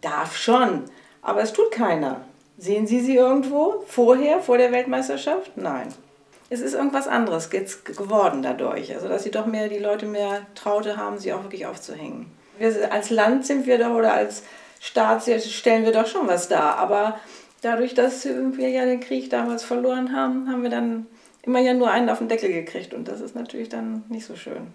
Darf schon, aber es tut keiner. Sehen Sie sie irgendwo vorher, vor der Weltmeisterschaft? Nein. Es ist irgendwas anderes jetzt geworden dadurch. Also, dass sie doch mehr, die Leute mehr Traute haben, sie auch wirklich aufzuhängen. Wir, als Land sind wir doch, oder als Staat stellen wir doch schon was dar. Aber dadurch, dass wir ja den Krieg damals verloren haben, haben wir dann immer ja nur einen auf den Deckel gekriegt. Und das ist natürlich dann nicht so schön.